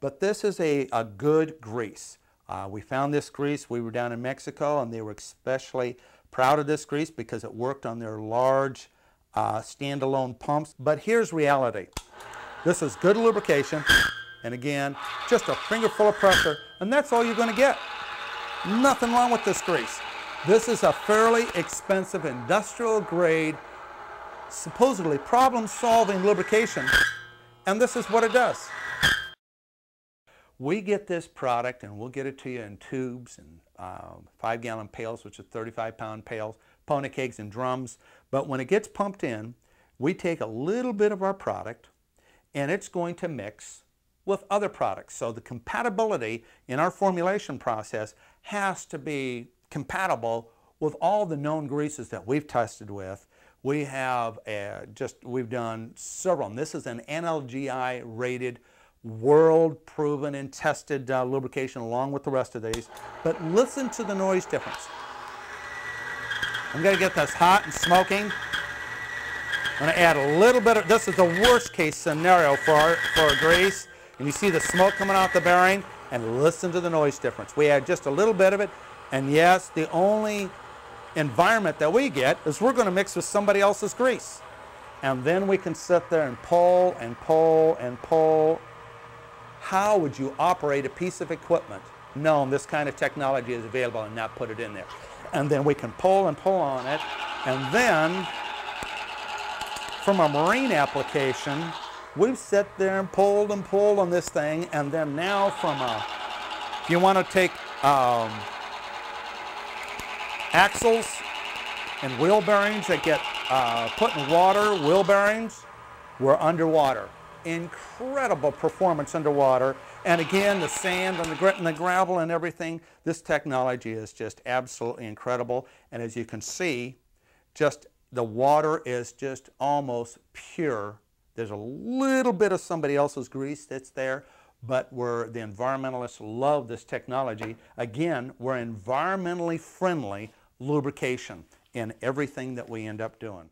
but this is a, a good grease. Uh, we found this grease, we were down in Mexico and they were especially proud of this grease because it worked on their large uh, standalone pumps. But here's reality. This is good lubrication and again, just a fingerful of pressure and that's all you're going to get. Nothing wrong with this grease. This is a fairly expensive industrial grade, supposedly problem solving lubrication and this is what it does. We get this product and we'll get it to you in tubes and uh, five gallon pails, which is 35 pound pails, pony kegs and drums. But when it gets pumped in, we take a little bit of our product and it's going to mix with other products. So the compatibility in our formulation process has to be compatible with all the known greases that we've tested with. We have uh, just, we've done several, and this is an NLGI rated world proven and tested uh, lubrication along with the rest of these. But listen to the noise difference. I'm going to get this hot and smoking. I'm going to add a little bit of, this is the worst case scenario for, our, for a grease. And you see the smoke coming out the bearing and listen to the noise difference. We add just a little bit of it. And yes, the only environment that we get is we're going to mix with somebody else's grease. And then we can sit there and pull and pull and pull how would you operate a piece of equipment knowing this kind of technology is available and not put it in there? And then we can pull and pull on it. And then from a marine application, we've sat there and pulled and pulled on this thing. And then now from a, if you want to take um, axles and wheel bearings that get uh, put in water, wheel bearings, we're underwater incredible performance underwater. And again, the sand and the grit and the gravel and everything, this technology is just absolutely incredible. And as you can see, just the water is just almost pure. There's a little bit of somebody else's grease that's there, but we're, the environmentalists love this technology. Again, we're environmentally friendly lubrication in everything that we end up doing.